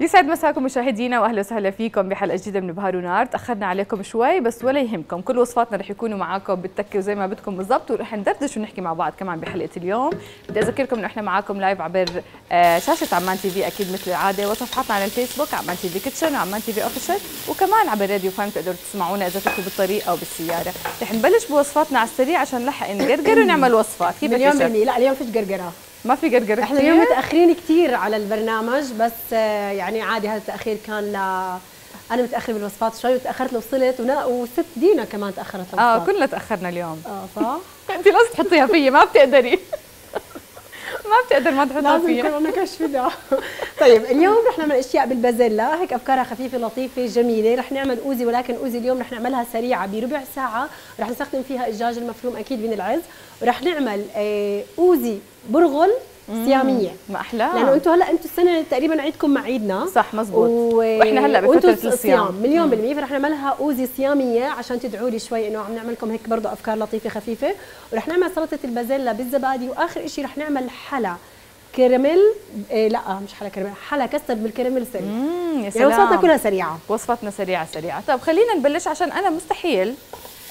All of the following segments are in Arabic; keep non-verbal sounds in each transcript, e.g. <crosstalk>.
يسعد مساكم مشاهدينا واهلا وسهلا فيكم بحلقة جديدة من بهار ونار تاخرنا عليكم شوي بس ولا يهمكم. كل وصفاتنا رح يكونوا معاكم بالتكة وزي ما بدكم بالضبط ورح ندردش ونحكي مع بعض كمان بحلقة اليوم. بدي أذكركم إنه إحنا معاكم live عبر آه، شاشة عمان TV أكيد مثل العادة وصفحاتنا على الفيسبوك عمان TV Kitchen وعمان TV Official وكمان عبر راديو فان تقدروا تسمعونا إذا كنتوا بالطريق أو بالسيارة. رح نبلش بوصفاتنا على السريع عشان نلحق نقرقر ونعمل وصفات. كيف بالمية لا اليوم فيش قرقرة. ما في قرقرة إحنا اليوم متأخرين كثير على البرنامج بس آه، يعني عادي هذا التأخير كان ل أنا متاخر بالوصفات شوي وتأخرت لو وصلت ونا... وست دينا كمان تأخرت آه كلنا تأخرنا اليوم. آه صح؟ <laughs> انت لازم تحطيها فيي ما بتقدري. ما بتقدر ما تحطها فيها. لازم كشف <laughs> طيب اليوم رح نعمل أشياء بالبازيلا. هيك أفكارها خفيفة لطيفة جميلة. رح نعمل أوزي ولكن أوزي اليوم رح نعملها سريعة. بربع ساعة رح نستخدم فيها الدجاج المفروم أكيد من العز. ورح نعمل آه، أوزي برغل صيامية. ما أحلى لأنه أنتم هلأ أنتم السنة تقريبا عيدكم مع عيدنا. صح مزبوط. و... وإحنا هلأ بفترة الصيام. مليون بالمية. فرح نعملها أوزي صيامية عشان تدعوا لي شوي إنه عم نعملكم هيك برضه أفكار لطيفة خفيفة. ورح نعمل سلطة البازيلا بالزبادي. وآخر شيء رح نعمل حلا. كراميل إيه لأ مش حلا كراميل حلا كستر بالكراميل سريع. يا سلام يعني وصفاتنا كلها سريعة. وصفاتنا سريعة سريعة. طيب خلينا نبلش عشان أنا مستحيل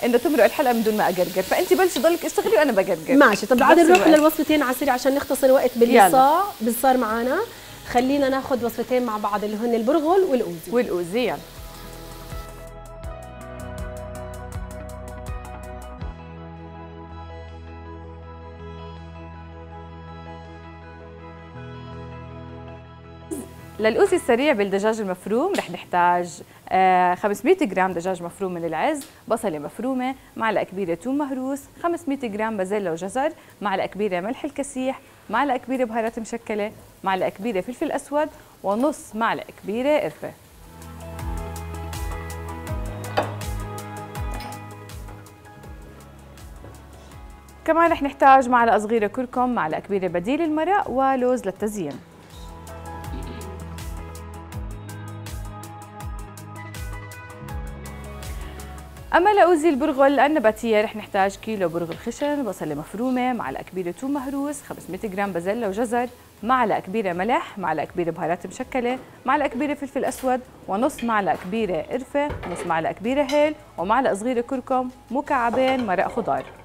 إنه تمرق الحلقة من دون ما أقرقر. فأنت بلشي ضلك اشتغلي وأنا بقرقر. ماشي. طب بعد نروح للوصفتين على السريع عشان نختصر وقت باللي صار بالصار معنا خلينا ناخذ وصفتين مع بعض اللي هن البرغل والأوزي. والأوزي يلا. للأوزي السريع بالدجاج المفروم رح نحتاج 500 آه، جرام دجاج مفروم من العز بصلة مفرومة معلقة كبيرة توم مهروس 500 جرام بازيلا وجزر معلقة كبيرة ملح الكسيح معلقة كبيرة بهارات مشكلة معلقة كبيرة فلفل أسود ونص معلقة كبيرة قرفة. كمان رح نحتاج معلقة صغيرة كركم معلقة كبيرة بديل المرق ولوز للتزيين. أما لاوزي البرغل النباتية رح نحتاج كيلو برغل خشن بصله مفرومة معلقه كبيره ثوم مهروس 500 جرام بازلاء وجزر معلقه كبيره ملح معلقه كبيره بهارات مشكلة معلقه كبيره فلفل أسود ونص معلقه كبيره قرفة نص معلقه كبيره هيل ومعلقه صغيره كركم مكعبين مرق خضار.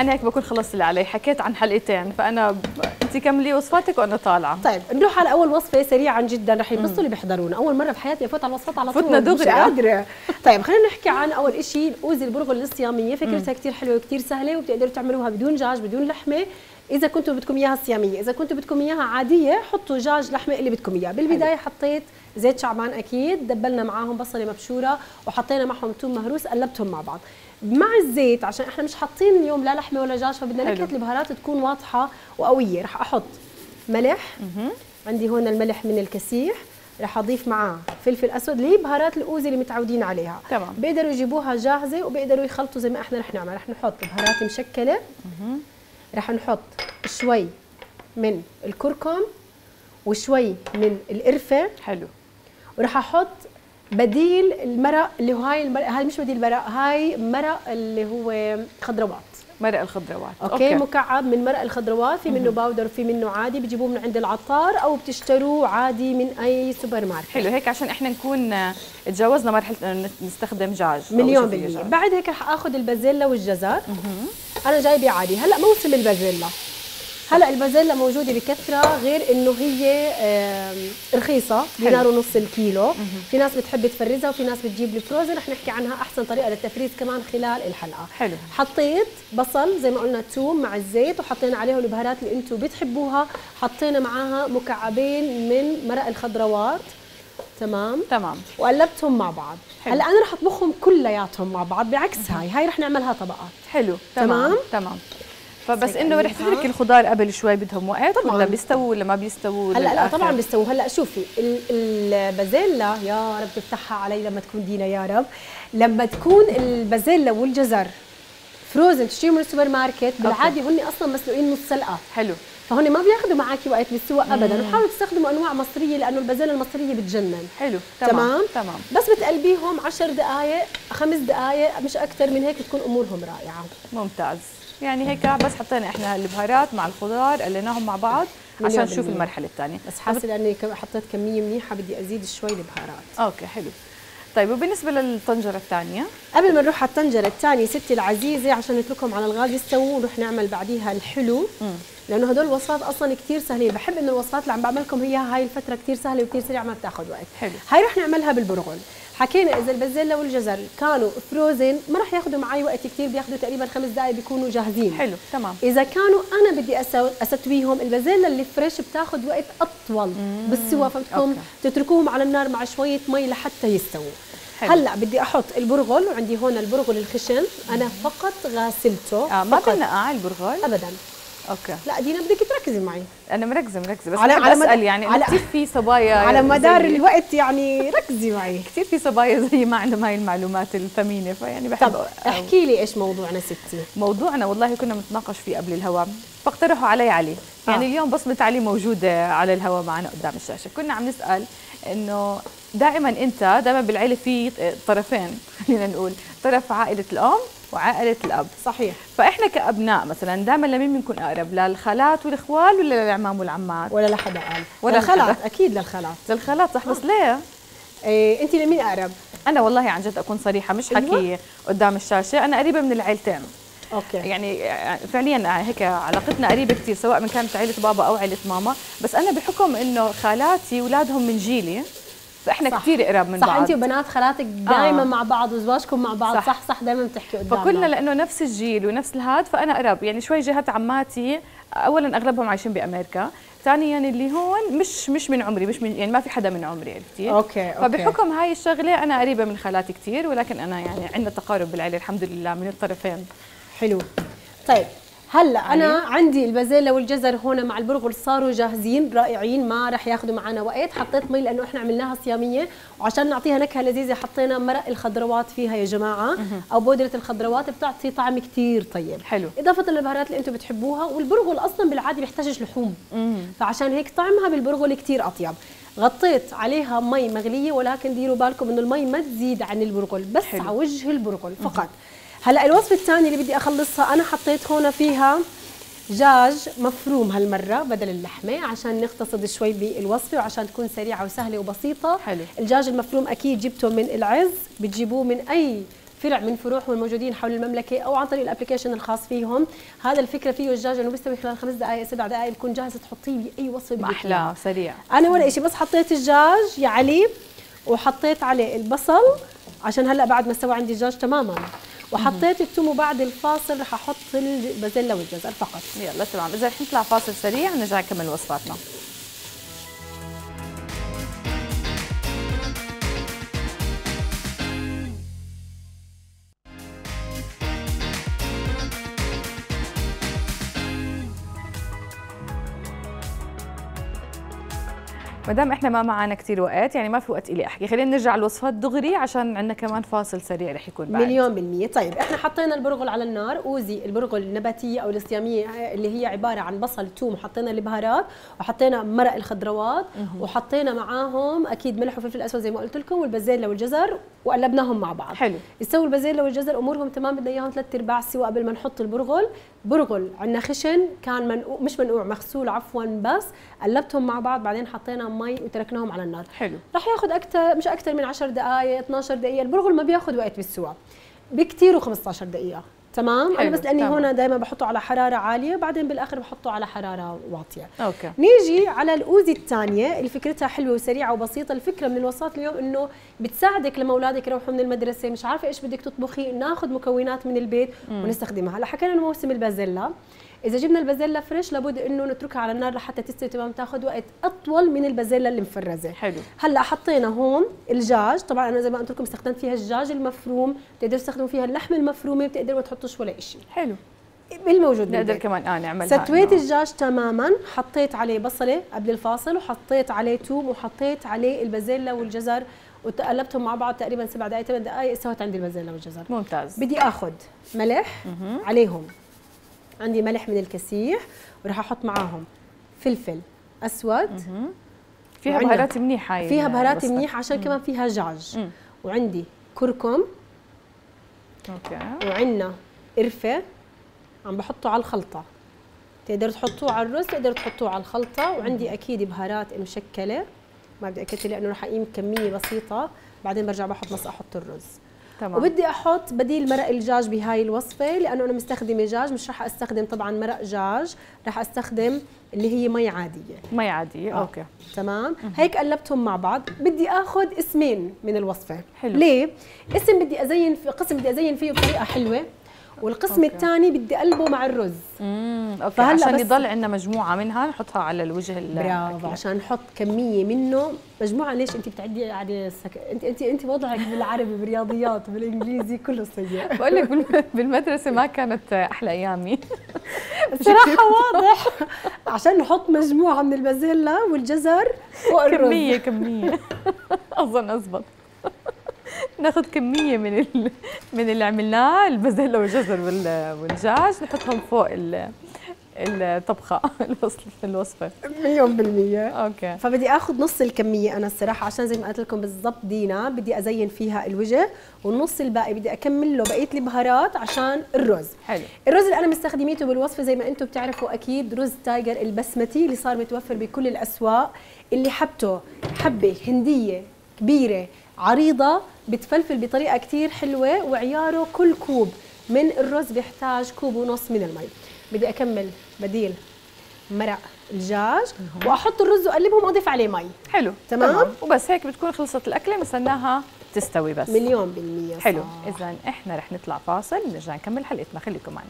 أنا هيك بكون خلصت اللي علي. حكيت عن حلقتين فأنا ب... انت كملي وصفاتك وأنا طالعة. طيب نروح على أول وصفة سريعا جدا رح ينبسطوا اللي بيحضرونا. أول مرة بحياتي أفوت على الوصفات على طول. فتنا دغري. مش قادرة. طيب خلينا نحكي عن أول شيء أوزي البرغل الصيامية. فكرتها كثير حلوة وكثير سهلة وبتقدروا تعملوها بدون دجاج بدون لحمة. إذا كنتوا بدكم إياها صياميه إذا كنتوا بدكم إياها عادية حطوا دجاج لحمة اللي بدكم إياه. بالبداية حطيت زيت شعبان أكيد دبلنا معاهم بصلة مبشورة وحطينا معهم ثوم مهروس قلبتهم مع بعض. مع الزيت عشان إحنا مش حاطين اليوم لا لحمة ولا دجاج فبدنا نكهة البهارات تكون واضحة وقوية. رح أحط ملح. عندي هون الملح من الكسيح رح أضيف معاه فلفل أسود اللي هي بهارات الاوزي اللي متعودين عليها. تمام. بيقدروا يجيبوها جاهزة وبيقدروا يخلطوا زي ما إحنا رح نعمل. رح نحط بهارات مشكلة. رح نحط شوي من الكركم وشوي من القرفة. حلو. ورح أحط بديل المرق اللي هو هاي المرق هاي مش بديل المرق هاي مرق اللي هو خضروات. مرق الخضروات. okay, okay. مكعب من مرق الخضروات في منه powder في منه عادي بتجيبوه من عند العطار أو بتشتروه عادي من أي سوبر ماركت حلو هيك عشان إحنا نكون تجاوزنا مرحلة نستخدم دجاج مليون بالمية. بعد هيك رح آخذ البازيلا والجزر. أنا جايبة عادي. هلأ موسم البازيلا. هلا البازيلا موجودة بكثرة غير إنه هي رخيصة دينار ونص الكيلو. في ناس بتحب تفرزها وفي ناس بتجيب الفروزن. رح نحكي عنها أحسن طريقة للتفريز كمان خلال الحلقة. حلو. حطيت بصل زي ما قلنا توم مع الزيت وحطينا عليهم البهارات اللي أنتم بتحبوها. حطينا معاها مكعبين من مرق الخضروات. تمام؟ تمام. وقلبتهم مع بعض. حلو. هلا أنا رح أطبخهم كلياتهم مع بعض بعكس هاي. هاي رح نعملها طبقات. حلو. تمام. تمام, تمام. فبس إنه رح تتركي الخضار قبل شوي بدهم وقت طبعا. ولا بيستووا ولا ما بيستووا هلأ لا طبعا بيستووا. هلأ شوفي البازيلا يا رب تفتحها علي لما تكون دينا يا رب. لما تكون البازيلا والجزر frozen تشتريهم من السوبر ماركت بالعادة هن أصلا مسلوقين نص سلقة. حلو. فهن ما بياخذوا معك وقت بالسوا ابدا. وحاولوا تستخدموا أنواع مصرية لأنه البازلاء المصرية بتجنن. حلو. تمام؟ تمام. تمام. بس بتقلبيهم 10 دقائق خمس دقائق مش أكثر من هيك تكون أمورهم رائعة. ممتاز. يعني هيك بس حطينا إحنا البهارات مع الخضار قليناهم مع بعض عشان نشوف. المرحلة الثانية بس حاسة لاني حطيت كمية منيحة بدي أزيد شوي البهارات. okay حلو. طيب وبالنسبة للطنجرة الثانية؟ قبل ما نروح على الطنجرة الثانية ستي العزيزة عشان نتركهم على الغاز يستووا ونروح نعمل بعديها الحلو. لأنه هدول الوصفات أصلا كثير سهلين. بحب إنه الوصفات اللي عم بعملكم هي هاي الفترة كثير سهلة وكثير سريعة ما بتاخذ وقت. حلو. هاي رح نعملها بالبرغل. حكينا إذا البزله والجزر كانوا frozen ما رح ياخذوا معي وقت كثير بياخذوا تقريبا خمس دقائق بيكونوا جاهزين. حلو تمام. إذا كانوا أنا بدي اسويهم البازيلا اللي fresh بتاخذ وقت أطول بالسوا فبدكم. تتركوهم على النار مع شوية مي لحتى يستووا. هلأ بدي أحط البرغل وعندي هون البرغل الخشن. أنا فقط غاسلته آه ما. بنقع البرغل. ابدا. okay. لا دينا بدك تركزي معي. أنا مركزة مركزة. بس على- على أسأل يعني على- كثير في صبايا <laughs> على مدار الوقت يعني ركزي معي. كثير في صبايا زي ما عندهم هاي المعلومات الثمينة فيعني بحب طب احكي لي إيش موضوعنا ستي. موضوعنا والله كنا بنتناقش فيه قبل الهواء. فاقترحوا علي علي. يعني آه. اليوم بصمة علي موجودة على الهواء معنا قدام الشاشة. كنا عم نسأل إنه دائما أنت دائما بالعيلة في طرفين خلينا نقول. طرف عائلة الأم وعائلة الأب. صحيح. فإحنا كأبناء مثلا دائما لمين بنكون أقرب للخالات والاخوال ولا للعمام والعمات؟ ولا لحدا قال. ولا للخلات لحدا. أكيد للخلات للخالات صح بس ليه؟ إيه أنت لمين أقرب؟ أنا والله عن جد أكون صريحة مش حكي أيوة. قدام الشاشة. أنا قريبة من العيلتين. okay. يعني فعليا هيك علاقتنا قريبة كثير سواء من كانت عيلة بابا أو عيلة ماما. بس أنا بحكم إنه خالاتي أولادهم من جيلي فإحنا صح. كثير قراب من صح بعض انت وبنات خالاتك دائما آه. مع بعض وزواجكم مع بعض صح. صح صح, صح دائما بتحكي قدامنا فكلنا لأنه نفس الجيل ونفس الهاد فأنا قراب يعني شوي جهات عماتي اولا أغلبهم عايشين بأمريكا ثانيا اللي هون مش مش من عمري مش من يعني ما في حدا من عمري عرفتي okay، okay. فبحكم هاي الشغلة أنا قريبة من خالاتي كثير ولكن أنا يعني عندنا تقارب بالعيلة الحمد لله من الطرفين حلو طيب هلا. أنا عندي البازيلا والجزر هون مع البرغل صاروا جاهزين رائعين ما رح ياخذوا معنا وقت. حطيت مي لأنه إحنا عملناها صيامية وعشان نعطيها نكهة لذيذة حطينا مرق الخضروات فيها يا جماعة أو بودرة الخضروات بتعطي طعم كتير طيب. حلو. إضافة للبهارات اللي أنتم بتحبوها والبرغل أصلا بالعادة بيحتاجش لحوم. فعشان هيك طعمها بالبرغل كتير أطيب. غطيت عليها مي مغلية ولكن ديروا بالكم إنه المي ما تزيد عن البرغل بس. على وجه البرغل فقط. هلا الوصفة الثانية اللي بدي أخلصها أنا حطيت هون فيها دجاج مفروم هالمرة بدل اللحمة عشان نقتصد شوي بالوصفة وعشان تكون سريعة وسهلة وبسيطة حلو. الدجاج المفروم أكيد جبته من العز بتجيبوه من أي فرع من فروعهم الموجودين حول المملكة أو عن طريق ال application الخاص فيهم هذا الفكرة فيه الدجاج إنه بيستوي خلال خمس دقائق سبع دقائق بكون جاهز تحطيه بأي وصفة بدك. احلاه سريع أنا ولا شيء بس حطيت الدجاج يا علي وحطيت عليه البصل عشان هلأ بعد ما استوى عندي الدجاج تماما وحطيت الثوم وبعد الفاصل رح أحط البازيلا والجزر فقط. يلا تمام. إذا رح نطلع فاصل سريع نرجع نكمل وصفاتنا. ما دام إحنا ما معنا كثير وقت يعني ما في وقت إلي أحكي. خلينا نرجع الوصفات دغري عشان عندنا كمان فاصل سريع رح يكون بعد. مليون بالمية. طيب إحنا حطينا البرغل على النار أوزي البرغل النباتية أو الصيامية اللي هي عبارة عن بصل توم وحطينا البهارات وحطينا مرق الخضروات وحطينا معاهم أكيد ملح وفلفل أسود زي ما قلت لكم والبازيلا والجزر وقلبناهم مع بعض. حلو. يستووا البازيلا والجزر أمورهم تمام بدنا إياهم ثلاث أرباع سوا قبل ما نحط البرغل. برغل عندنا خشن كان منقوع مش منقوع مغسول عفوا بس قلبتهم مع بعض بعدين حطينا مي وتركناهم على النار. حلو. رح ياخذ أكثر مش أكثر من 10 دقائق 12 دقيقة البرغل ما بياخذ وقت بالسوا. بكثير و15 دقيقة. تمام؟ حلو، أنا بس لأني. هون دائما بحطه على حرارة عالية بعدين بالآخر بحطه على حرارة واطية. okay. نيجي على الأوزي الثانية اللي فكرتها حلوة وسريعة وبسيطة. الفكرة من الوصفات اليوم إنه بتساعدك لما أولادك يروحوا من المدرسة مش عارفة إيش بدك تطبخي ناخذ مكونات من البيت ونستخدمها. هلا حكينا انه موسم البازيلا. إذا جبنا البازيلا fresh لابد إنه نتركها على النار لحتى تستوي تمام تاخذ وقت أطول من البازيلا اللي مفرزة. حلو. هلأ حطينا هون الدجاج طبعا أنا زي ما قلت لكم استخدمت فيها الدجاج المفروم بتقدروا تستخدموا فيها اللحمة المفرومة بتقدروا ما تحطوش ولا شيء حلو. بالموجود نقدر بالبيت. كمان آه نعملها ستويت الدجاج تماما حطيت عليه بصلة قبل الفاصل وحطيت عليه توم وحطيت عليه البازيلا والجزر وقلبتهم مع بعض تقريبا سبع دقائق ثمان دقائق استوت عندي البازلاء والجزر. ممتاز. بدي اخذ ملح عليهم. عندي ملح من الكسيح وراح أحط معاهم فلفل أسود. فيها وعندنا- بهارات منيحة هاي فيها بهارات الوصفة. منيح عشان كمان فيها دجاج مم. وعندي كركم. أوكي. وعندنا قرفة عم بحطه على الخلطة. تقدروا تحطوه على الرز تقدروا تحطوه على الخلطة. وعندي أكيد بهارات مشكله ما بدي أكتر لأنه رح أقيم كمية بسيطة. بعدين برجع بحط بس أحط الرز. تمام. وبدي أحط بديل مرق الدجاج بهاي الوصفة لأنه أنا مستخدمة دجاج مش رح أستخدم طبعا مرق دجاج رح أستخدم اللي هي مي عادية. مي عادية آه. okay. تمام. هيك قلبتهم مع بعض. بدي آخذ قسمين من الوصفة. حلو. ليه؟ قسم بدي أزين في قسم بدي أزين فيه بطريقة حلوة. والقسم okay. الثاني بدي اقلبه مع الرز. امم okay فهلأ عشان يضل عندنا مجموعة منها نحطها على الوجه ال- برافو. عشان نحط كمية منه. مجموعة ليش أنت بتعدي على السك... انت انت أنت وضعك بالعربي بالرياضيات بالإنجليزي كله سيء. <laughs> بقول لك بال- بالمدرسة ما كانت أحلى أيامي. <laughs> بصراحة واضح. عشان نحط مجموعة من البازيلا والجزر والرز كمية كمية. <laughs> أظن أزبط. ناخذ كمية من ال... من اللي عملناه البازيلا والجزر وال... والدجاج نحطهم فوق ال... الطبخة <laughs> الوصف- الوصفة. مليون بالمية. okay. فبدي آخذ نص الكمية أنا الصراحة عشان زي ما قلت لكم بالضبط دينا بدي أزين فيها الوجه والنص الباقي بدي أكمل له بقية البهارات عشان الرز. حلو. الرز اللي أنا مستخدمته بالوصفة زي ما أنتم بتعرفوا أكيد رز تايجر البسمتي اللي صار متوفر بكل الأسواق اللي حبته حبة هندية كبيرة عريضة بتفلفل بطريقة كتير حلوة وعياره كل كوب من الرز بيحتاج كوب ونص من المي. بدي أكمل بديل مرق الدجاج وأحط الرز وأقلبهم وأضيف عليه مي. حلو. تمام. وبس هيك بتكون خلصت الأكلة مستناها تستوي بس. مليون بالمية حلو. اذا إحنا رح نطلع فاصل نرجع نكمل حلقتنا. خليكم معنا.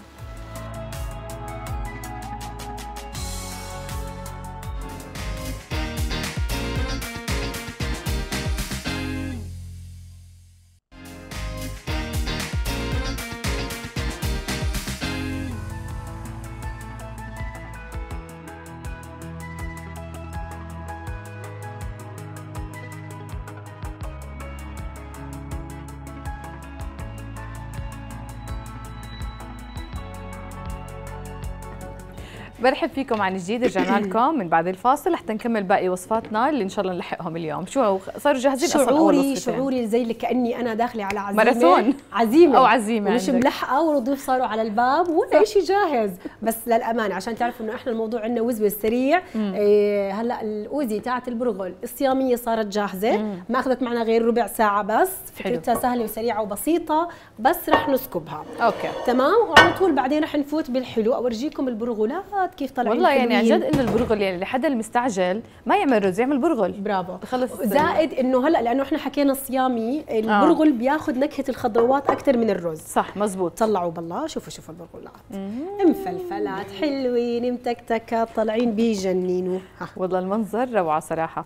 برحب فيكم عن جديد رجعنا <coughs> لكم من بعد الفاصل حتى نكمل باقي وصفاتنا اللي إن شاء الله نلحقهم اليوم. شو صاروا جاهزين أصلا أول شعوري وصفتين. شعوري زي اللي كأني أنا داخلة على عزيمة. ماراثون. عزيمة. أو عزيمة مش. ملحقة والضيوف صاروا على الباب ولا شيء جاهز. بس للأمانة عشان تعرفوا إنه إحنا الموضوع عندنا وزوز سريع. إيه هلأ الأوزي تاعت البرغل الصيامية صارت جاهزة. ما أخذت معنا غير ربع ساعة بس. فكرتها سهلة وسريعة وبسيطة. بس رح نسكبها. okay. تمام؟ وعلى طول بعدين رح نفوت بالحلو. أورجيكم البرغلات كيف طالعين والله يعني عن. جد إنه البرغل يعني لحدا المستعجل ما يعمل رز يعمل برغل. برافو. بخلص زائد إنه هلأ لأنه إحنا حكينا صيامي البرغل بياخذ نكهة الخضروات أكثر من الرز. صح مزبوط. طلعوا بالله شوفوا شوفوا البرغلات. مفلفلات حلوين متكتكات طالعين بيجننوا. والله المنظر روعة صراحة.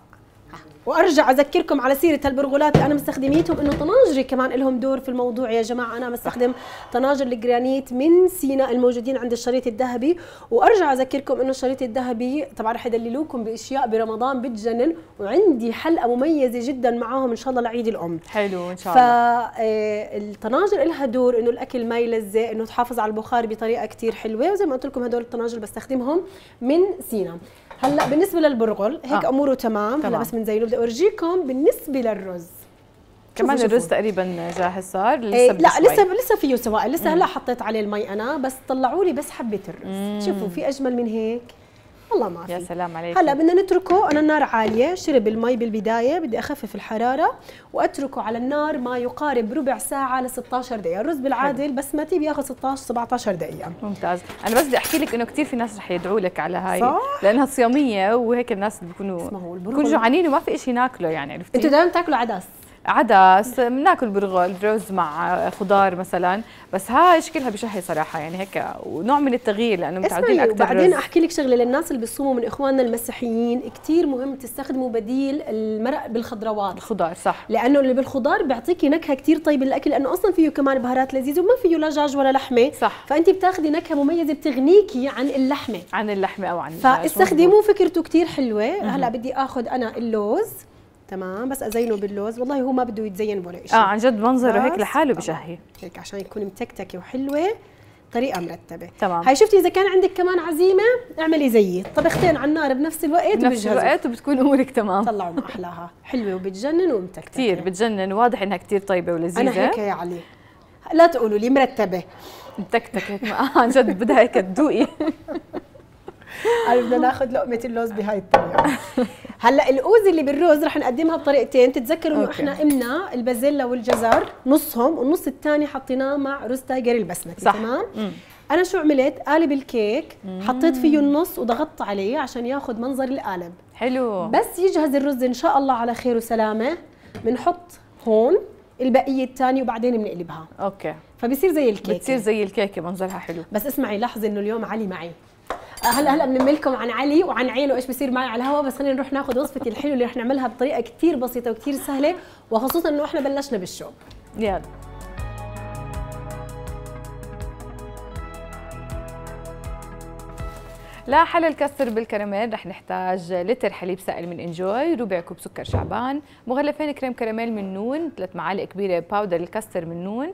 وأرجع أذكركم على سيرة البرغلات اللي أنا مستخدميتهم إنه طناجري كمان لهم دور في الموضوع يا جماعة. أنا بستخدم طناجر الجرانيت من سينا الموجودين عند الشريط الذهبي. وأرجع أذكركم إنه الشريط الذهبي طبعا رح يدللوكم بإشياء برمضان بتجنن وعندي حلقة مميزة جدا معاهم إن شاء الله لعيد الأم. حلو إن شاء الله. فالطناجر لها دور إنه الأكل ما يلزق إنه تحافظ على البخار بطريقة كتير حلوة وزي ما قلت لكم هدول الطناجر بستخدمهم من سينا. هلأ بالنسبة للبرغل هيك آه. أموره تمام. هلأ بس من زينه بدي أورجيكم بالنسبة للرز كمان الرز. تقريبا جاهز صار لسه إيه لا شوي. لسه لسه فيه سوائل لسه هلأ حطيت عليه المي أنا بس طلعوا لي بس حبة الرز شوفوا في أجمل من هيك والله ما في. يا سلام عليك هلا بدنا نتركه. أنا النار عالية شرب المي بالبداية بدي أخفف الحرارة وأتركه على النار ما يقارب ربع ساعة ل 16 دقيقة. الرز بالعادة البسمتي بياخذ 16 17 دقيقة. ممتاز. أنا بس بدي أحكي لك إنه كثير في ناس رح يدعوا لك على هاي صح؟ لأنها صيامية وهيك الناس بيكونوا. بيكونوا جوعانين وما في شيء ناكله يعني عرفتي؟ أنتوا دائما تاكلوا عدس. عدس بناكل برغل رز مع خضار مثلا بس هاي شكلها بشهي صراحة يعني هيك ونوع من التغيير لأنه متعودين أكثر وبعدين رز. أحكي لك شغلة للناس اللي بيصوموا من إخواننا المسيحيين كثير مهم تستخدموا بديل المرق بالخضروات. الخضار صح. لأنه اللي بالخضار بيعطيكي نكهة كثير طيبة للأكل لأنه أصلا فيه كمان بهارات لذيذة وما فيه لا دجاج ولا لحمة. صح. فانت بتاخذي نكهة مميزة بتغنيكي عن اللحمة. عن اللحمة أو عن. فاستخدموه فكرته كثير حلوة. هلأ بدي آخذ أنا اللوز. تمام بس أزينه باللوز. والله هو ما بده يتزين ولا شيء آه عن جد منظره هيك لحاله. بشهي. هيك عشان يكون متكتكة وحلوة طريقة مرتبة. تمام. هاي شفتي إذا كان عندك كمان عزيمة اعملي زيي. طبختين على النار بنفس الوقت بنفس. الوقت وبتكون أمورك تمام. طلعوا ما أحلاها. حلوة وبتجنن ومتكتكة. كثير بتجنن. واضح إنها كثير طيبة ولذيذة. أنا هيك يا علي. لا تقولوا لي مرتبة. متكتك هيك آه، عن جد بدها هيك تذوقي <laughs> أنا بدنا ناخذ لقمة الأوزي بهاي الطريقة. هلا الأوزي اللي بالرز رح نقدمها بطريقتين. تتذكروا إنه. إحنا قمنا البازيلا والجزر نصهم والنص الثاني حطيناه مع رز تايجر البسمتي صح. تمام؟ مم. أنا شو عملت؟ قالب الكيك حطيت فيه النص وضغطت عليه عشان ياخذ منظر القالب. حلو. بس يجهز الرز إن شاء الله على خير وسلامة. بنحط هون البقية الثانية وبعدين بنقلبها okay. فبصير زي الكيك بتصير زي الكيكة منظرها حلو. بس اسمعي لاحظي إنه اليوم علي معي. هلا هلا بنملكم عن علي وعن عينه إيش بصير معي على الهواء بس خلينا نروح ناخذ وصفتي الحلوه اللي رح نعملها بطريقة كثير بسيطة وكثير سهلة وخصوصا إنه إحنا بلشنا بالشوب. يلا. لحلا الكاسترد بالكراميل رح نحتاج لتر حليب سائل من إنجوي ربع كوب سكر شعبان مغلفين كريم كراميل من نون ثلاث معالق كبيرة powder الكاسترد من نون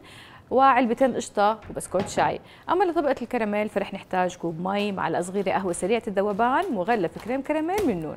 وعلبتين قشطة وبسكوت شاي. أما لطبقة الكراميل فرح نحتاج كوب مي معلقه صغيره قهوة سريعة الذوبان مغلف كريم كراميل من نون.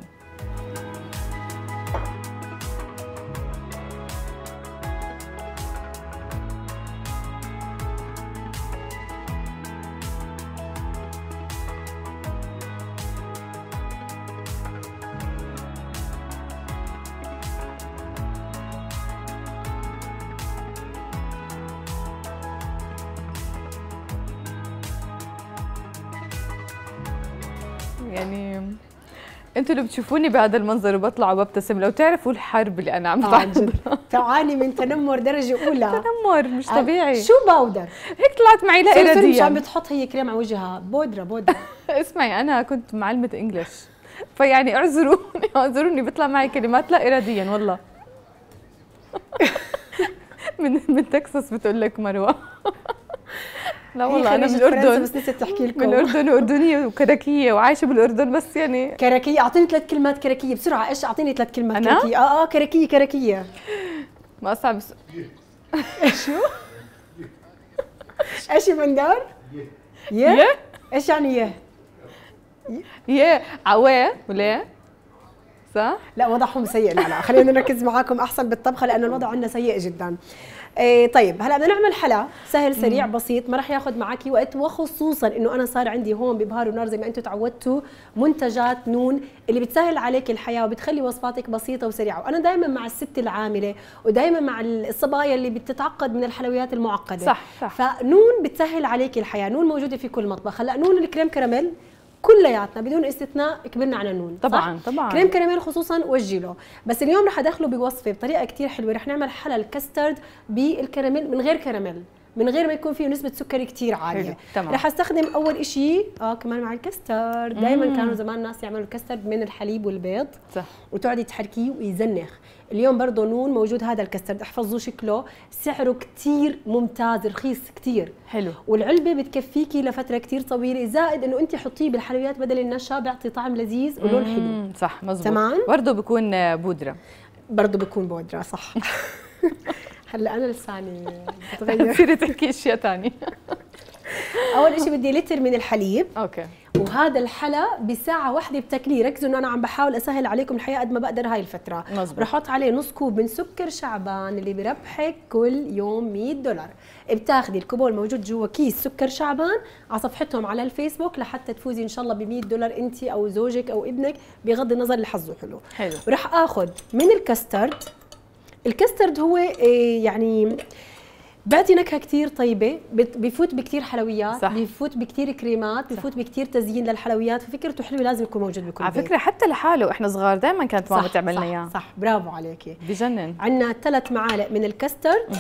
أنتوا اللي بتشوفوني بهذا المنظر وبطلع وببتسم. لو تعرفوا الحرب اللي أنا عم آه، جد. تعاني من تنمر درجة أولى. تنمر مش طبيعي. شو باودر هيك طلعت معي لا صرت مش عم اراديا بتحط هي كريم على وجهها. بودرة بودرة. <laughs> اسمعي أنا كنت معلمة انجلش فيعني اعذروني اعذروني. بيطلع معي كلمات لا اراديا والله. <laughs> من من تكساس بتقول لك مروة. <laughs> لا والله أنا من الأردن. بس نسيت تحكي لكم. من الأردن واردنيه وكركيه وعايشة بالأردن بس يعني. كركيه أعطيني ثلاث كلمات كركيه بسرعة. إيش؟ أعطيني ثلاث كلمات أنا؟ كركيه آه آه كركيه كركيه ما اصعب س- إيش يا بندر؟ يه. يه. إيش يعني يه؟ يا عواه ولا؟ صح؟ لا وضعهم سيء. لا لا خلينا نركز معاكم أحسن بالطبخة لأنه الوضع عندنا سيء جدا. إيه طيب هلا بدنا نعمل حلا. سهل سريع بسيط. ما راح ياخذ معك وقت وخصوصا إنه أنا صار عندي هون ببهار ونار زي ما أنتم تعودتوا منتجات نون اللي بتسهل عليك الحياة وبتخلي وصفاتك بسيطة وسريعة. وأنا دائما مع الست العاملة ودائما مع الصبايا اللي بتتعقد من الحلويات المعقدة. صح، صح. فنون بتسهل عليك الحياة. نون موجودة في كل مطبخ. هلا نون الكريم كراميل. كلياتنا بدون استثناء كبرنا على نون صح؟ طبعاً، طبعاً. كريم كراميل خصوصا وجهي بس اليوم رح أدخله بوصفة بطريقة كتير حلوة. رح نعمل حلا الكاسترد بالكراميل من غير كراميل من غير ما يكون فيه نسبة سكري كتير عالية. تمام. رح أستخدم أول إشي آه كمان مع الكاسترد. دائما كانوا زمان الناس يعملوا الكاسترد من الحليب والبيض. صح. وتقعدي تحركيه ويزنخ. اليوم برضه نون موجود هذا الكاسترد. احفظوا شكله. سعره كتير ممتاز رخيص كتير. حلو. والعلبة بتكفيكي لفترة كتير طويلة. زائد إنه انت حطيه بالحلويات بدل النشا بيعطي طعم لذيذ ولون حلو. صح مزبوط تمام. برضه بكون بودرة. برضه بكون بودرة صح. <laughs> هلأ أنا لساني <laughs> بتغير. بتصيري تحكي أشياء ثانية <laughs> أول شيء بدي لتر من الحليب. okay. وهذا الحلا بساعة واحدة بتاكليه ركزوا إنه أنا عم بحاول أسهل عليكم الحياة قد ما بقدر هاي الفترة. مزبوط. رح أحط عليه نص كوب من سكر شعبان اللي بربحك كل يوم 100 دولار. بتاخذي الكوبون موجود جوا كيس سكر شعبان على صفحتهم على الفيسبوك لحتى تفوزي إن شاء الله ب 100 دولار أنت أو زوجك أو ابنك بغض النظر اللي حظه حلو. حلو. ورح آخذ من الكاسترد الكاسترد هو إيه، يعني بيعطي نكهة كثير طيبة بفوت بكثير حلويات صح. بفوت بكثير كريمات بفوت بكثير تزيين للحلويات ففكرته حلوة لازم يكون موجود بكل على. فكرة حتى لحاله وإحنا صغار دائما كانت ماما صح تعملنا صح, إياه. صح برافو عليكي. بجنن. عندنا ثلاث معالق من الكاسترد.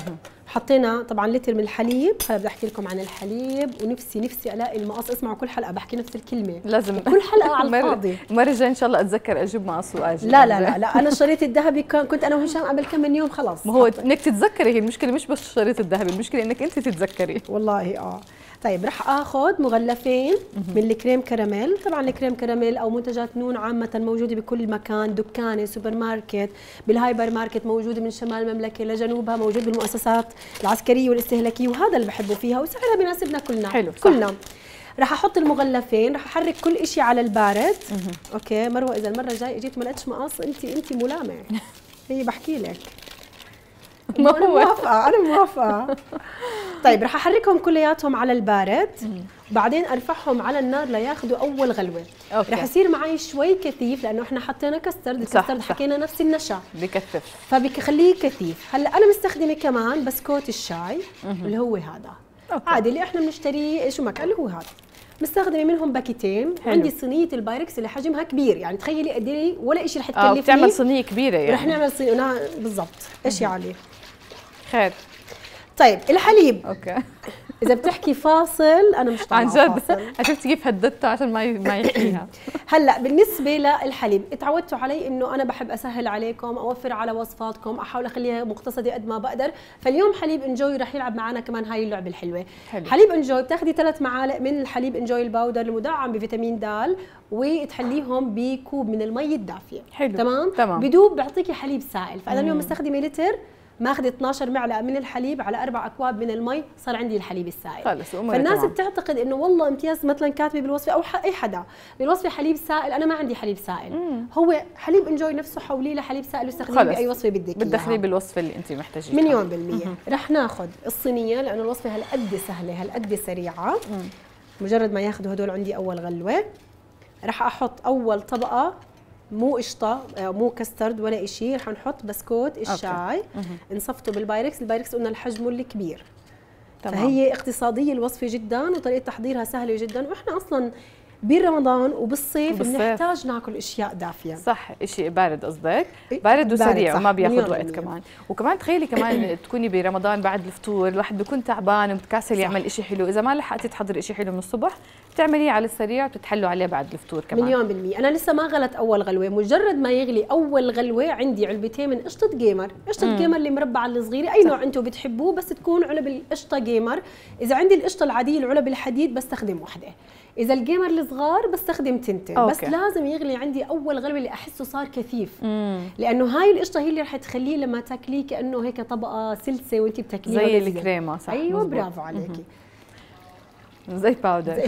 حطينا طبعا لتر من الحليب. هلا بدي أحكي لكم عن الحليب. ونفسي نفسي ألاقي المقص. اسمعوا كل حلقة بحكي نفس الكلمة. لازم. كل حلقة على الفاضي. المره الجايه إن شاء الله أتذكر أجيب مقص وأجي. لا لا لا لا. أنا الشريط الذهبي كنت أنا وهشام قبل كم من يوم خلاص. ما هو إنك تتذكري. هي المشكلة مش بس الشريط الذهبي. المشكلة إنك أنت تتذكري. والله آه. طيب رح اخذ مغلفين من الكريم كراميل. طبعا الكريم كراميل أو منتجات نون عامة موجودة بكل مكان دكانه سوبر ماركت بالهايبر ماركت موجودة من شمال المملكة لجنوبها موجود بالمؤسسات العسكرية والاستهلاكية وهذا اللي بحبه فيها وسعرها بيناسبنا كلنا. حلو، صح. كلنا. رح أحط المغلفين رح أحرك كل شيء على البارد. okay مروة إذا المرة الجاية إجيت ما لقيتش مقص انت انت ملامه <laughs> هي بحكي لك. <laughs> ما هو؟ موافقة أنا موافقة. طيب رح أحركهم كلياتهم على البارد. بعدين أرفعهم على النار لياخذوا أول غلوة. okay. رح يصير معي شوي كثيف لأنه إحنا حطينا كسترد الكسترد. حكينا نفس النشا. بكثف. فبخليه كثيف. هلأ أنا مستخدمة كمان بسكوت الشاي اللي هو هذا. okay. عادي اللي إحنا بنشتريه شو ما كان اللي هو هذا. مستخدمة منهم باكيتين. حلو. عندي صينية البايركس اللي حجمها كبير يعني تخيلي قد إيه ولا شيء رح آه تكلفني. بتعمل صينية كبيرة يعني. رح نعمل صينيه بالضبط. إيش يا علي؟ خير. طيب الحليب okay. إذا بتحكي فاصل أنا مش عن جد. فاصل. <laughs> شفت كيف هددته عشان ما ما يحكيها. <coughs> هلأ بالنسبة للحليب اتعودتوا علي إنه أنا بحب أسهل عليكم أوفر على وصفاتكم أحاول أخليها مقتصدة قد ما بقدر. فاليوم حليب إنجوي رح يلعب معنا كمان هاي اللعبة الحلوة. حلو. حليب إنجوي بتاخدي ثلاث معالق من الحليب إنجوي ال powder المدعم بفيتامين د وتحليهم بكوب من المي الدافية. حلو. تمام؟ تمام. بدوب بيعطيكي حليب سائل. فأنا اليوم مستخدمه لتر ماخذ 12 معلقة من الحليب على أربع أكواب من المي صار عندي الحليب السائل. خلص فالناس تمام. بتعتقد إنه والله امتياز مثلا كاتبة بالوصفة أو أي حدا بالوصفة حليب سائل أنا ما عندي حليب سائل. هو حليب انجوي نفسه حوليه لحليب سائل واستخدميه. بأي وصفة بدك بتدخليه. بالوصفة اللي انت محتاجينها. مليون بالمية. رح ناخذ الصينية لأنه الوصفة هالقد سهلة هالقد سريعة. مجرد ما ياخذوا هدول عندي أول غلوة. رح أحط أول طبقة مو قشطة آه، مو كسترد ولا إشي رح نحط بسكوت الشاي. نصفته بالبايركس البايركس قلنا الحجم الكبير تمام. فهي اقتصادية الوصفة جدا وطريقة تحضيرها سهلة جدا وإحنا أصلا برمضان وبالصيف. بنحتاج ناكل أشياء دافية. صح شيء بارد قصدك. بارد وسريع وما بياخذ وقت. كمان. وكمان تخيلي كمان <coughs> تكوني برمضان بعد الفطور الواحد بيكون تعبان وبتكاسل يعمل إشي حلو. إذا ما لحقتي تحضري إشي حلو من الصبح بتعمليه على السريع وتتحلوا عليه بعد الفطور كمان. مليون بالمية. أنا لسه ما غلت أول غلوة. مجرد ما يغلي أول غلوة عندي علبتين من قشطة جيمر. قشطة جيمر اللي مربعة الصغيرة. أي نوع أنتم بتحبوه بس تكون علب القشطة جيمر. إذا عندي القشطة العادية العلب الحديد بستخدم وحدة إذا الجيمر الصغار بستخدم تنتين. بس okay. لازم يغلي عندي أول غلوة اللي أحسه صار كثيف. مم. لأنه هاي القشطة هي اللي رح تخليه لما تاكليه كأنه هيك طبقة سلسة وأنت بتاكليه زي. الكريمة صح. أيوة مزبوط. برافو عليكي. زي باودر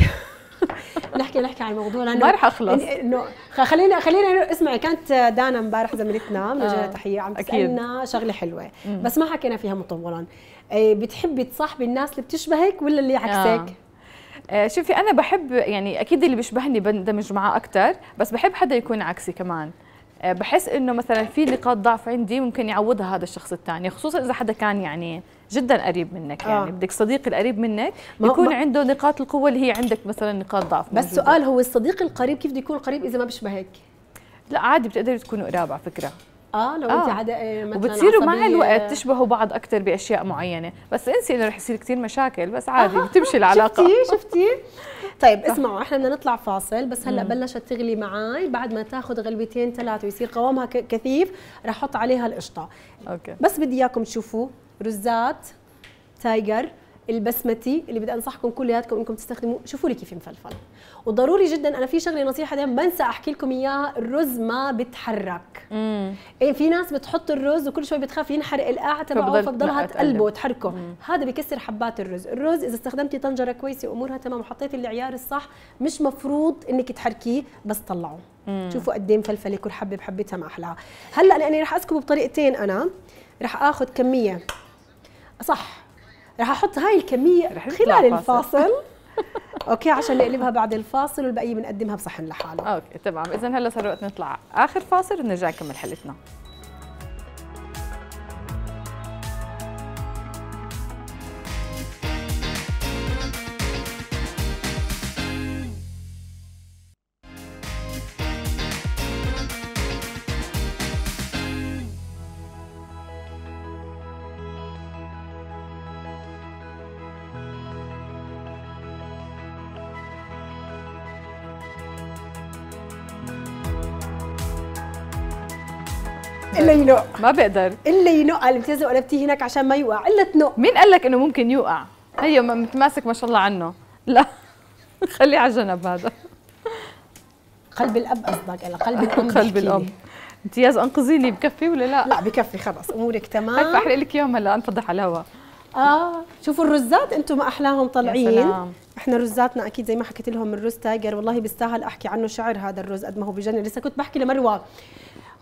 <laughs> نحكي نحكي عن الموضوع لأنه ما رح أخلص. إن- إنه خلينا خلينا اسمعي كانت دانا امبارح زميلتنا بنوجه لها آه، تحية عم. تسألنا شغلة حلوة بس ما حكينا فيها مطولا إيه، بتحبي تصاحبي الناس اللي بتشبهك ولا اللي عكسك؟ آه، شوفي أنا بحب يعني أكيد اللي بيشبهني بندمج معاه أكثر بس بحب حدا يكون عكسي كمان آه، بحس إنه مثلا في نقاط ضعف عندي ممكن يعوضها هذا الشخص الثاني خصوصا إذا حدا كان يعني جدا قريب منك آه. يعني بدك صديق القريب منك يكون ما- عنده نقاط القوة اللي هي عندك مثلا نقاط ضعف بس موجودة. سؤال هو الصديق القريب كيف بده يكون قريب إذا ما بيشبهك؟ لا عادي بتقدروا تكونوا قراب على فكرة. آه لو آه. انت عدا إيه، مثلا وبتصيروا مع. الوقت تشبهوا بعض أكثر بأشياء معينة. بس انسي إنه رح يصير كثير مشاكل بس عادي بتمشي العلاقة. شفتي شفتي <laughs> طيب اسمعوا إحنا بدنا نطلع فاصل بس هلأ بلشت تغلي معي بعد ما تاخذ غلبتين ثلاثة ويصير قوامها كثيف رح أحط عليها القشطة. okay. بس بدي إياكم تشوفوا رزات تايجر البسمتي اللي بدي أنصحكم كلياتكم إنكم تستخدموه. شوفوا لي كيف مفلفل وضروري جدا أنا في شغلة نصيحة دائما بنسى أحكي لكم إياها. الرز ما بتحرك امم إيه في ناس بتحط الرز وكل شوي بتخاف ينحرق القاع تبعه فبضل فبضلها تقلب. تقلبه وتحركه. هذا بكسر حبات الرز. الرز إذا استخدمتي طنجرة كويسة وأمورها تمام وحطيتي العيار الصح مش مفروض إنك تحركيه بس طلعه. شوفوا قد إيه مفلفلة كل حبة بحبتها ما احلاها هلأ لأني رح أسكبه بطريقتين أنا. رح آخذ كمية صح. رح أحط هاي الكمية خلال فاصل. الفاصل. <laughs> okay عشان نقلبها بعد الفاصل والبقيه بنقدمها بصحن لحاله. okay تمام. اذا هلا صار وقت نطلع آخر فاصل ونرجع نكمل حلقتنا. ينق ما بقدر. إلا ينق الامتياز وقلبتيه هناك عشان ما يوقع. الا تنق مين قال لك إنه ممكن يوقع؟ هي متماسك ما شاء الله عنه. لا. <laughs> خليه على جنب هذا. قلب الأب قصدك الا قلب الأم <laughs> قلب الأم. امتياز انقذيني بكفي ولا لا؟ لا بكفي خلص. أمورك تمام. أحرق لك اياهم هلا نفضح على الهواء آه شوفوا الرزات أنتم ما احلاهم طالعين. إحنا رزاتنا أكيد زي ما حكيت لهم من رز تايجر. والله بيستاهل أحكي عنه شعر هذا الرز قد ما هو بجنن. لسه كنت بحكي لمروة.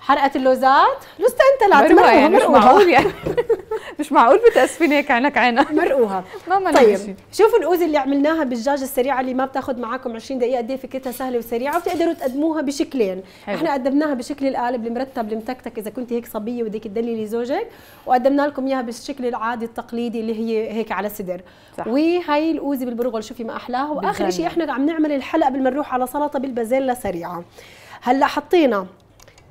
حرقت اللوزات. لسه أنت لا مروة يعني مش مرقوها معقول يعني. <laughs> مش معقول بتأسفيني هيك عينك عينها مرقوها <laughs> ما طيب شيء. شوفوا الأوزي اللي عملناها بالدجاجة السريعة اللي ما بتاخذ معاكم 20 دقيقة. قد إيه فكرتها سهلة وسريعة وبتقدروا تقدموها بشكلين. حلو. إحنا قدمناها بشكل القالب المرتب المتكتك إذا كنت هيك صبية وبدك تدللي زوجك. وقدمنا لكم إياها بالشكل العادي التقليدي اللي هي هيك على صدر. صح. وهي الأوزي بالبرغل شوفي ما أحلاها. وآخر بالجنة. شيء إحنا عم نعمل ما نروح على سلطة بالبازيلا سريعة. هلأ حطينا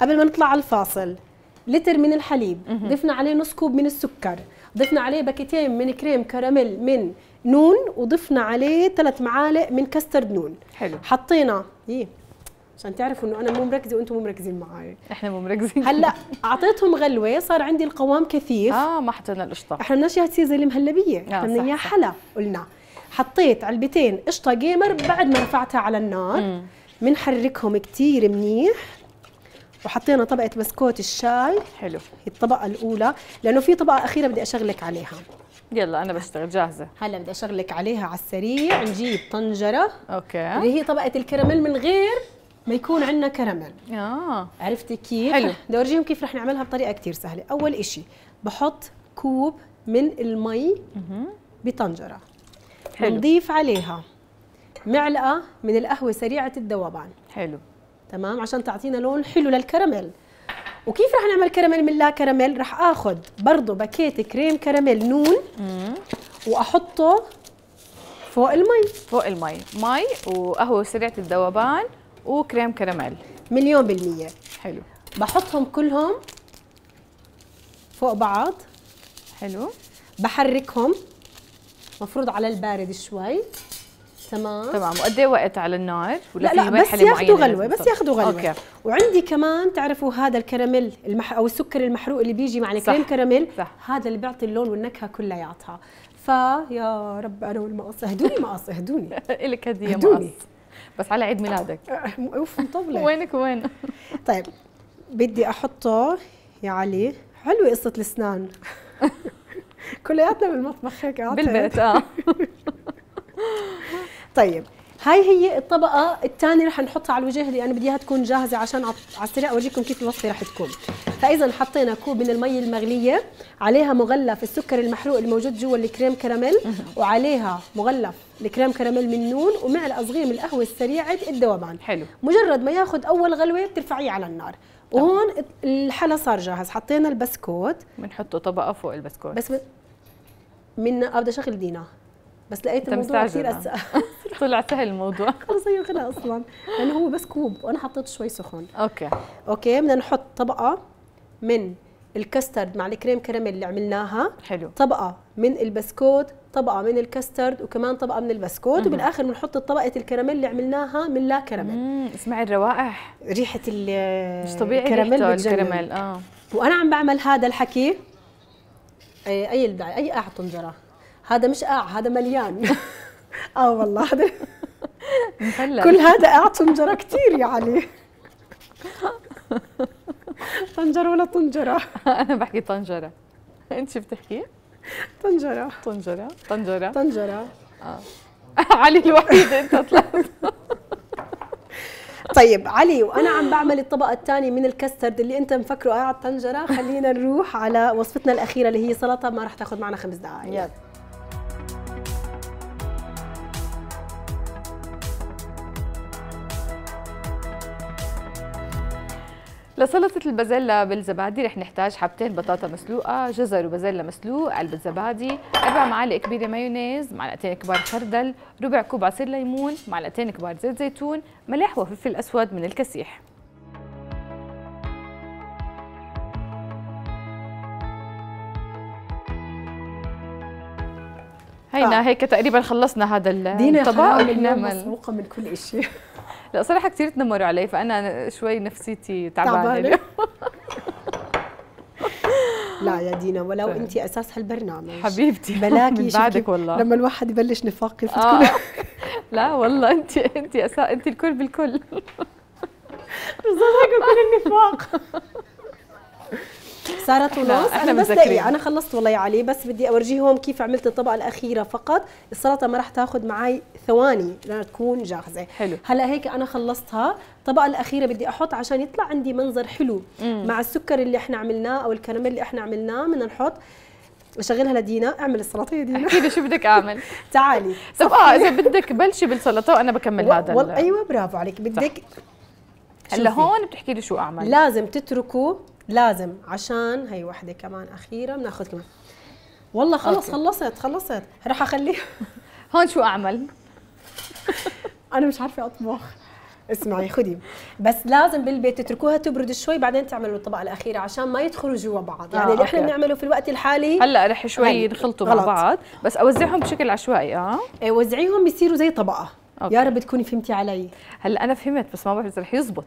قبل ما نطلع على الفاصل لتر من الحليب ضفنا عليه نص كوب من السكر ضفنا عليه باكيتين من كريم كراميل من نون وضفنا عليه ثلاث معالق من كاسترد نون. حلو. حطينا إيه؟ عشان تعرفوا إنه أنا مو مركزة وأنتم مو مركزين معي إحنا مو مركزين. هلأ أعطيتهم غلوة صار عندي القوام كثيف. آه ما حطينا القشطة. إحنا بدناش إياها تصير زي المهلبية. آه، إحنا بدنا إياها. حلا قلنا. حطيت علبتين قشطة جيمر بعد ما رفعتها على النار. بنحركهم كتير منيح. وحطينا طبقة بسكوت الشاي. حلو. هي الطبقة الأولى لأنه في طبقة أخيرة بدي أشغلك عليها. يلا أنا بشتغل جاهزة. هلا بدي أشغلك عليها على السريع نجيب طنجرة. okay. اللي هي طبقة الكراميل من غير ما يكون عندنا كراميل. آه. عرفتي كيف؟ حلو. بدي أورجيهم كيف رح نعملها بطريقة كتير سهلة. أول إشي بحط كوب من المي بطنجرة. حلو. بنضيف عليها معلقة من القهوة سريعة الذوبان حلو. تمام؟ عشان تعطينا لون حلو للكراميل. وكيف رح نعمل كراميل من لا كراميل؟ رح آخذ برضه باكيت كريم كراميل نون وأحطه فوق المي. فوق المي. مي وقهوه سريعة الذوبان وكريم كراميل. مليون بالمية. حلو. بحطهم كلهم فوق بعض. حلو. بحركهم. مفروض على البارد شوي. تمام. تمام. وقد إيه وقت على النار؟ ولا لا لا بس ياخذوا غلوة بس؟ ياخذوا غلوة. okay. وعندي كمان تعرفوا هذا الكراميل المح أو السكر المحروق اللي بيجي مع الكريم كراميل؟ صح. هذا اللي بيعطي اللون والنكهة كلياتها فيا رب أنا والمقص اهدوني مقص اهدوني. <laughs> إلك هدية هدوني. مقص بس على عيد ميلادك. أوف مطولة. <laughs> وينك وين؟ <laughs> طيب بدي أحطه يا علي. حلوة قصة الأسنان. كلياتنا بالمطبخ هيك. بالبيت آه. طيب هاي هي الطبقة الثانية رح نحطها على الوجه اللي أنا بدي إياها تكون جاهزة عشان على السريع أورجيكم كيف الوصفة رح تكون. فإذا حطينا كوب من المي المغلية عليها مغلف السكر المحروق الموجود جوا الكريم كراميل وعليها مغلف الكريم كراميل من نون ومعلقة صغيرة من القهوة السريعة الذوبان. حلو مجرد ما ياخذ أول غلوة بترفعيه على النار. وهون الحلا صار جاهز حطينا البسكوت بنحطه طبقة فوق البسكوت بس. من بدي اشغل دينا بس لقيت الموضوع كثير آه. <laughs> طلع سهل الموضوع. <laughs> خلص هي غلا أصلا. لأنه هو بس كوب وأنا حطيت شوي سخن. okay. okay بدنا نحط طبقة من الكسترد مع الكريم كراميل اللي عملناها. حلو. طبقة من البسكوت طبقة من الكسترد وكمان طبقة من البسكوت. وبالآخر بنحط طبقة الكراميل اللي عملناها من لا كراميل. امم اسمعي الروائح. ريحة ال مش طبيعي الكراميل. الكراميل آه. وأنا عم بعمل هذا الحكي. اي أي قاع طنجرة. هذا مش قاع هذا مليان. <laughs> آه والله. هذا كل هذا قاع طنجره كثير يا علي طنجرة ولا طنجرة؟ أنا بحكي طنجرة. أنت شو بتحكي؟ طنجرة. طنجرة. طنجرة. طنجرة. علي الوحيد أنت طلعت. طيب علي وأنا عم بعمل الطبقه الثانية من الكسترد اللي أنت مفكره قاع على الطنجره خلينا نروح على وصفتنا الأخيرة اللي هي سلطة. ما راح تاخذ معنا خمس دقائق يلا. لسلطة البازيلا بالزبادي رح نحتاج حبتين بطاطا مسلوقة، جزر وبازيلا مسلوق، علبة زبادي، أربع معالق كبيرة مايونيز، معلقتين كبار خردل، ربع كوب عصير ليمون، معلقتين كبار زيت زيتون، ملح وفلفل أسود من الكسيح. هينا آه. هيك تقريبا خلصنا هذا دينا الطبق نعمل مسبوقة من كل شيء لا صراحة كثير تنمروا علي فأنا شوي نفسيتي تعبانة تعبانة؟ اليوم. <laughs> لا يا دينا ولو طيب. انت أساس هالبرنامج. حبيبتي <laughs> بلاكي من بعدك والله. لما الواحد يبلش نفاق كيف آه. <laughs> لا والله انت انت أسا... انت الكل بالكل. بصدق كل النفاق. ونص إحنا أنا بس متذكرين. دقيقة أنا خلصت والله يا علي بس بدي اورجيهم كيف عملت الطبقة الأخيرة فقط. السلطة ما راح تاخذ معي ثواني لأنها تكون جاهزة. حلو. هلا هيك أنا خلصتها. الطبقة الأخيرة بدي أحط عشان يطلع عندي منظر حلو. مع السكر اللي إحنا عملناه أو الكراميل اللي إحنا عملناه بدنا نحط. أشغلها لدينا. أعمل السلطة يا دينا. أحكي لي شو بدك أعمل. <laughs> تعالي. طب آه إذا بدك بلشي بالسلطة وأنا بكمل هذا وال... ال- أيوه برافو عليك. بدك هلا. هون بتحكي لي شو أعمل. لازم تتركوا لازم عشان هي وحدة كمان أخيرة بناخذ كمان. والله خلص okay. خلصت خلصت. رح أخليه. <laughs> هون شو أعمل؟ <laughs> أنا مش عارفة أطبخ. اسمعي خدي. بس لازم بالبيت تتركوها تبرد شوي بعدين تعملوا الطبقه الأخيرة عشان ما يدخلوا جوا بعض. يعني آه، اللي إحنا. بنعمله في الوقت الحالي هلأ رح شوي. نخلطوا مع. بعض. بس أوزعهم بشكل عشوائي آه؟ إيه، وزعيهم بيصيروا زي طبقة. okay. يا رب تكوني فهمتي علي. هلأ أنا فهمت بس ما بعرف إذا رح يزبط.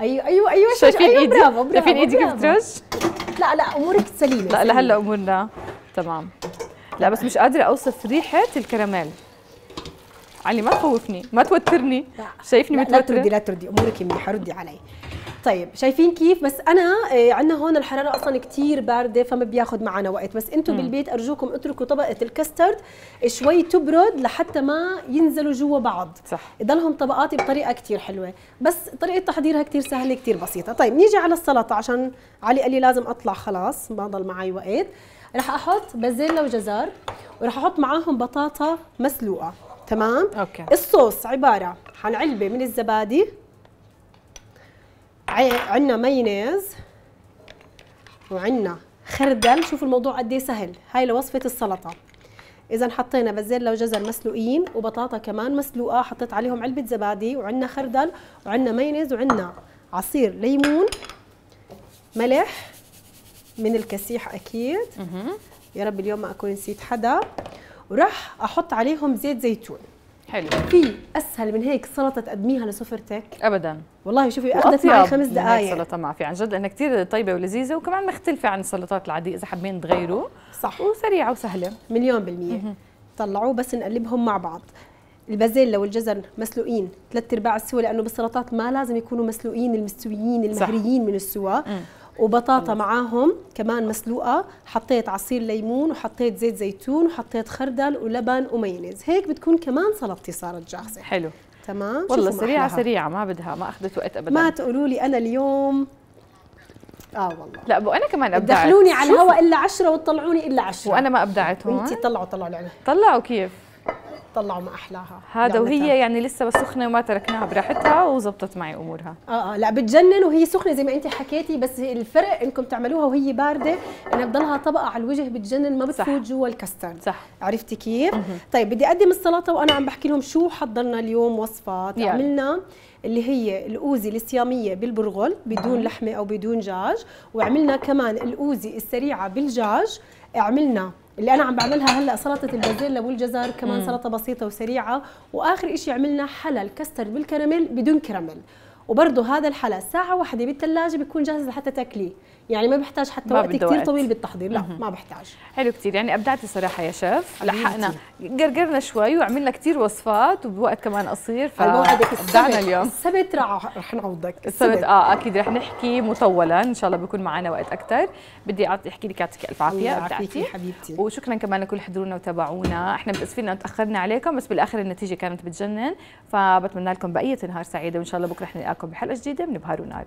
أيوه أيوه أيوه شايفين أيوة إيدي؟ برافو برافو شايفين إيدي كيف. ترش؟ لا لا أمورك سليمه لا سليمة. لهلا أمورنا. تمام. لا بس مش قادرة أوصف ريحة الكراميل. علي ما تخوفني ما توترني. لا. شايفني لا, لا متوترة؟ تردي لا تردي أمورك منيحه ردي علي. طيب شايفين كيف؟ بس أنا آه، عندنا هون الحرارة أصلا كتير باردة فما بياخذ معنا وقت. بس أنتم بالبيت أرجوكم اتركوا طبقة الكسترد شوي تبرد لحتى ما ينزلوا جوا بعض. صح. يضلهم طبقات بطريقة كتير حلوة. بس طريقة تحضيرها كتير سهلة كتير بسيطة. طيب نيجي على السلطة عشان علي قال لي لازم أطلع خلاص ما ضل معي وقت. رح أحط بازيلا وجزر ورح أحط معاهم بطاطا مسلوقة. تمام؟ okay. الصوص عبارة عن علبة من الزبادي عندنا مايونيز وعندنا خردل. شوفوا الموضوع قد إيه سهل. هاي لوصفة السلطة. إذا حطينا بازيلا وجزر مسلوقين وبطاطا كمان مسلوقة. حطيت عليهم علبة زبادي وعندنا خردل وعندنا مايونيز وعندنا عصير ليمون. ملح من الكسيح أكيد. يا رب اليوم ما أكون نسيت حدا. وراح أحط عليهم زيت زيتون. حلو. في أسهل من هيك سلطة تقدميها لسفرتك ابدا. والله شوفي أخذت معي خمس دقائق سلطة ما في عن جد لأنها كثير طيبة ولذيذة وكمان مختلفة عن السلطات العادية إذا حابين تغيروا. صح. وسريعة وسهلة. مليون بالمية. طلعوه بس نقلبهم مع بعض. البازيلا والجزر مسلوقين ثلاث أرباع السوا لأنه بالسلطات ما لازم يكونوا مسلوقين المستويين صح. المهريين من السوا. وبطاطا معاهم كمان مسلوقة. حطيت عصير ليمون وحطيت زيت زيتون وحطيت خردل ولبن ومايونيز. هيك بتكون كمان سلطتي صارت جاهزة. حلو. تمام؟ والله سريعة محلاها. سريعة ما بدها ما أخذت وقت ابدا. ما تقولوا لي أنا اليوم. آه والله. لا وأنا كمان أبدعت. تدخلوني على الهواء إلا عشرة وتطلعوني إلا عشرة. وأنا ما أبدعت هون. انت طلعوا طلعوا لعنة طلعوا كيف؟ طلعوا ما احلاها هذا. وهي يعني لسه بس سخنة وما تركناها براحتها وزبطت معي أمورها آه آه لا بتجنن وهي سخنة زي ما انت حكيتي بس الفرق إنكم تعملوها وهي باردة انها بضلها طبقة على الوجه بتجنن ما. بتفوت جوا الكاسترد صح عرفتي كيف؟ طيب بدي أقدم السلطة وأنا عم بحكي لهم شو حضرنا اليوم وصفات يلا. عملنا اللي هي الأوزي الصيامية بالبرغل بدون لحمة أو بدون دجاج وعملنا كمان الأوزي السريعة بالدجاج عملنا اللي أنا عم بعملها هلأ سلطة البازيلا والجزر كمان سلطة بسيطة وسريعة. وآخر شيء عملنا حلا الكسترد بالكراميل بدون كراميل. وبرضه هذا الحلا ساعة واحدة بالثلاجة بيكون جاهز لحتى تاكليه، يعني ما بيحتاج حتى وقت كثير وقت. طويل بالتحضير، لا ما بحتاج. حلو كثير يعني ابدعتي صراحة يا شيف. لحقنا. قرقرنا شوي وعملنا كثير وصفات وبوقت كمان قصير فابدعنا اليوم. السبت رح نعوضك. السبت آه أكيد رح نحكي مطولا. إن شاء الله بيكون معنا وقت أكثر بدي أحكي لك يعطيك ألف عافية. أبدعتي. حبيبتي. وشكرا كمان لكل حضورنا وتابعونا. إحنا متاسفين ان تأخرنا عليكم بس بالآخر النتيجة كانت بتجنن. فبتمنى لكم بقية نهار سعيدة. وإن شاء الله بكرة رح نلقاكم بحلقة جديدة من بهار ونار